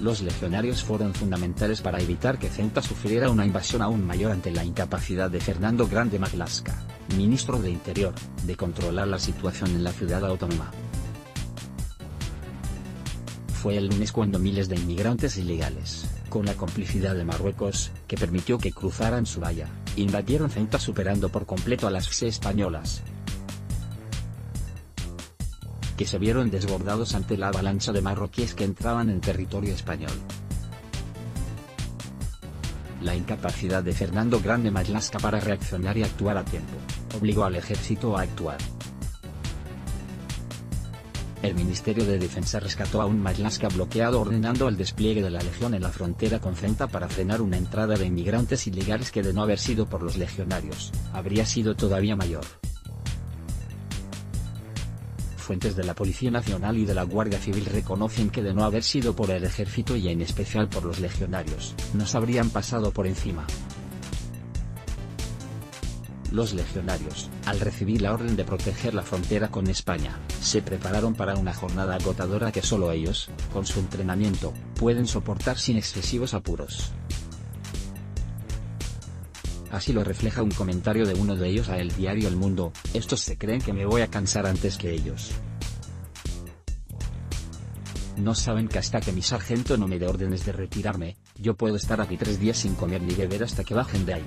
Los legionarios fueron fundamentales para evitar que Ceuta sufriera una invasión aún mayor ante la incapacidad de Fernando Grande Marlaska, ministro de Interior, de controlar la situación en la ciudad autónoma. Fue el lunes cuando miles de inmigrantes ilegales, con la complicidad de Marruecos, que permitió que cruzaran su valla, invadieron Ceuta superando por completo a las FSE españolas, que se vieron desbordados ante la avalancha de marroquíes que entraban en territorio español. La incapacidad de Fernando Grande Marlaska para reaccionar y actuar a tiempo, obligó al ejército a actuar. El Ministerio de Defensa rescató a un Marlaska bloqueado ordenando el despliegue de la legión en la frontera con Ceuta para frenar una entrada de inmigrantes ilegales que de no haber sido por los legionarios, habría sido todavía mayor fuentes de la Policía Nacional y de la Guardia Civil reconocen que de no haber sido por el ejército y en especial por los legionarios, nos habrían pasado por encima. Los legionarios, al recibir la orden de proteger la frontera con España, se prepararon para una jornada agotadora que solo ellos, con su entrenamiento, pueden soportar sin excesivos apuros. Así lo refleja un comentario de uno de ellos a el diario El Mundo, estos se creen que me voy a cansar antes que ellos. No saben que hasta que mi sargento no me dé órdenes de retirarme, yo puedo estar aquí tres días sin comer ni beber hasta que bajen de ahí.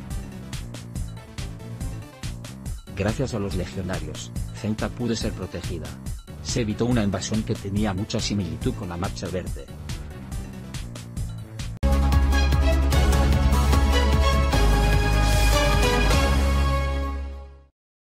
Gracias a los legionarios, Ceuta pudo ser protegida. Se evitó una invasión que tenía mucha similitud con la Marcha Verde.